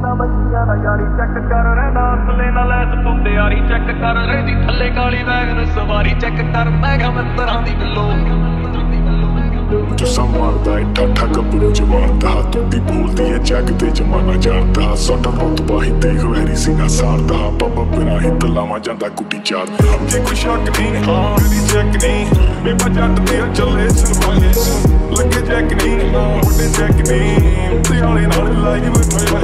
ਨਾ ਬੱਚੀਆਂ ਦਾ ਯਾਰੀ ਚੈੱਕ ਕਰ ਰਹਿੰਦਾ ਅਸਲੇ ਨਾਲ ਲੈਸ ਪੁੰਦੇ ਯਾਰੀ ਚੈੱਕ ਕਰ ਰਹਿੰਦੀ, ਥੱਲੇ ਕਾਲੀ ਵੈਗਨ ਸਵਾਰੀ ਚੈੱਕ ਕਰ, ਮੈਂ ਕਿਹਾ ਮਿੱਤਰਾਂ ਦੀ ਬਿੱਲੋ। ਜੁਸਾ ਮਾਰਦਾ ਏ ਠਾਠਾ ਗੱਭਰੂ ਜਵਾਨ ਤੁੰਦੀ ਬੋਲਦੀ ਏ ਜੱਗ ਤੇ ਜਮਾਨਾ ਜਾਣਦਾ, ਸੋਟਾ ਬਹੁਤ ਬਾਹੀ ਦੇਖ ਵੈਰੀ ਸਿੰਘਾ ਸਾਰਦਾ ਪੱਪਾ ਬਿਨਾ ਹੀ ਤਲਾਵਾ ਜਾਂਦਾ, ਕੁੱਟੀ ਚਾਰਦਾ ਜੇ ਕੋਈ ਸ਼ੱਕ ਨਹੀਂ, ਹਾਂ ਮੇਰੀ ਚੈੱਕ ਨਹੀਂ। ਬੇਬਾ ਜੱਟ ਤੇ ਚੱਲੇ ਸਰਵਾਲੇ ਲੱਗੇ ਚੈੱਕ ਨਹੀਂ ਮੁੰਡੇ ਚੈੱਕ ਨਹੀਂ। ਤੇ ਵਾਲੇ ਨਾਲ ਲਾਈਵ ਠਾਈ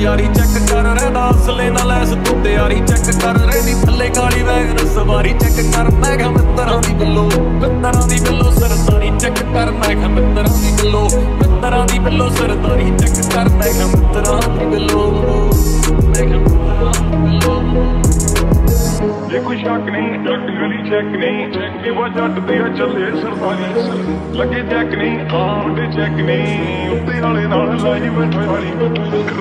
ਯਾਰੀ ਚੈੱਕ ਕਰ ਰਹਿੰਦਾ, ਅਸਲੇ ਨਾਲ ਲੈਸ ਪੁੰਦੇ ਯਾਰੀ ਚੈੱਕ ਕਰ ਰਹਿੰਦੀ, ਥੱਲੇ ਕਾਲੀ ਵੈਗਨ ਸਵਾਰੀ ਚੈੱਕ ਕਰ, ਮੈਂ ਕਿਹਾ ਮਿੱਤਰਾਂ ਦੀ ਬਿੱਲੋ, ਮਿੱਤਰਾਂ ਦੀ ਬਿੱਲੋ, ਸਰਦਾਰੀ ਚੈੱਕ ਕਰ, ਮੈਂ ਕਿਹਾ ਮਿੱਤਰਾਂ ਦੀ ਬਿੱਲੋ, ਮਿੱਤਰਾਂ ਦੀ ਬਿੱਲੋ, ਸਰਦਾਰੀ ਚੈੱਕ ਕਰ, ਮੈਂ ਕਿਹਾ ਮਿੱਤਰਾਂ ਦੀ ਬਿੱਲੋ। ਜੇ ਕੋਈ ਸ਼ੱਕ ਨਹੀਂ, ਜੱਟ ਗਲੀ ਚੈੱਕ ਨਹੀਂ ਬੇਬਾ ਜੱਟ ਤੇ ਚੱਲੇ ਸਰਵਾਲੇ ਲੱਗੇ ਚੈੱਕ ਨਹੀਂ ਹਾਂ ਚੈੱਕ ਨਹੀਂ, ਉੱਤੇ ਵਾਲੇ ਨਾਲ ਲਾਈਵ ਠਾਈ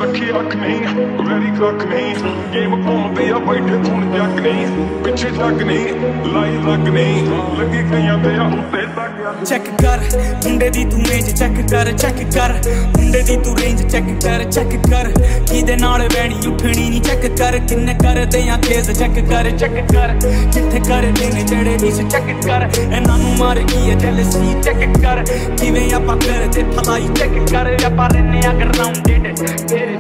ਰੱਖੀ ਅੱਖ ਨਹੀਂ, ਵੈਰੀ ਕੱਖ ਨਹੀਂ ਗੇਮ ਘੁੰਮਦੇ ਆ ਬੈਠੇ ਖੂਨ ਜੱਕ ਨਹੀਂ, ਪਿੱਛੇ ਜੱਕ ਨਹੀਂ ਲਾਈਵ ਲੱਗ ਨਹੀਂ, ਲੱਗੀ ਗਈਆਂ ਤੇ ਆ ਉੱਤੇ ਤੱਕ ਚੈੱਕ ਕਰ, ਮੁੰਡੇ ਦੀ ਤੂੰ ਰੇਂਜ ਚੈੱਕ ਕਰ ਚੈੱਕ ਕਰ। ਮੁੰਡੇ ਦੀ ਤੂੰ ਰੇਂਜ ਚੈੱਕ ਕਰ ਚੈੱਕ ਕਰ। ਕਿਹਦੇ ਨਾਲ ਬੈਣੀ ਉੱਠਣੀ ਨਹੀਂ ਚੈੱਕ ਕਰ। ਕਿੰਨੇ ਕਰਦੇ ਆ ਕੇਸ ਚੈੱਕ ਕਰ ਚੈੱਕ ਕਰ ਕਿੱਥੇ ਕਰਦੇ ਨੇ ਜਿਹੜੇ ਨਹੀਂ ਚੈੱਕ ਕਰ। ਇਹਨਾਂ ਨੂੰ ਮਾਰ ਗਈ ਹੈ ਜੈਲਸੀ ਚੈੱਕ ਕਰ। ਕਿਵੇਂ ਆਪਾਂ ਕਰਦੇ ਫਲਾਈ ਚੈੱਕ ਕਰ, ਆਪਾਂ ਰਹਿੰਦੇ ਆ ਗਰਾਊਂਡਡ ਤੇਰੇ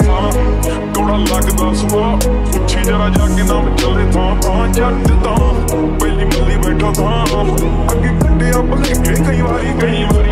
ਕੌੜਾ ਲੱਗਦਾ ਸੁਆ, ਪੁੱਛੀ ਜਰਾ ਜਾ ਕੇ ਨਾਮ ਚੱਲੇ ਥਾਂ ਥਾਂ ਜੱਟ ਤਾਂ, ਪਹਿਲੀ ਮੱਲੀ ਬੈਠਾ ਥਾਂ। ਅੱਗੇ ਕੱਢਿਆ ਭਲੇਖੇ, ਕਈ ਵਾਰੀ ਕਈ ਵਾਰੀ